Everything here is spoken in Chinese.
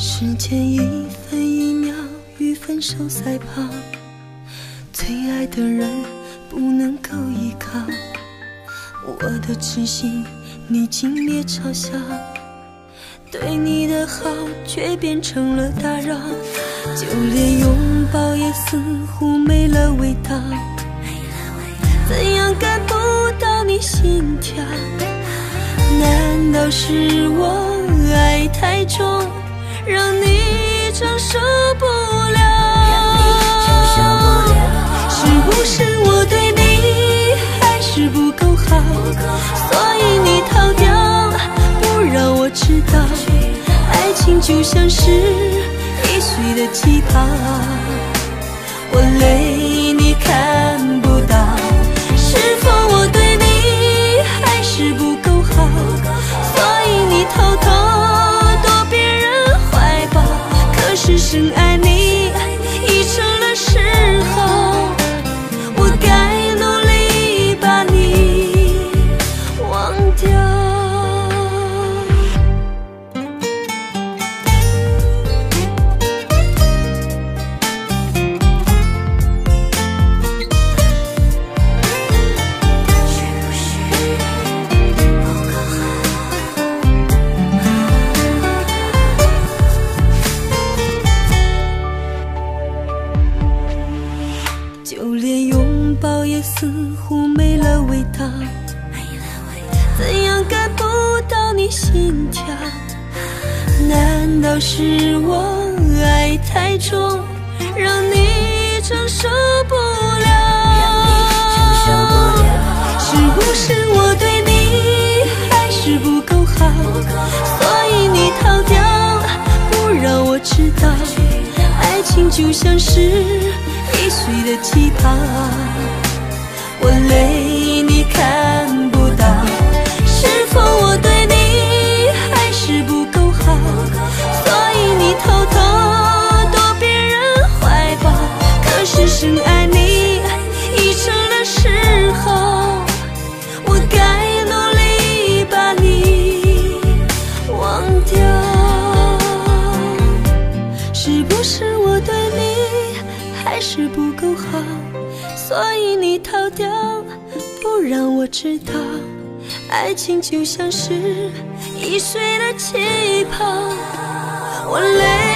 时间一分一秒与分手赛跑。最爱的人不能够依靠。我的痴心你请别嘲笑对你的好却变成了打扰。就连拥抱也似乎没了味道。怎样感不到你心跳？难道是我爱太重？让你承受不了？是不是我对你还是不够好，所以你逃掉，不让我知道，爱情就像是易碎的气泡，我累你看不也似乎没了味道，怎样感不到你心跳？难道是我爱太重，让你承受不了？是不是我对你还是不够好，所以你逃掉，不让我知道，爱情就像是易碎的气泡，是不是我对你还是不够好，所以你逃掉，不让我知道，爱情就像是易碎的气泡，我累。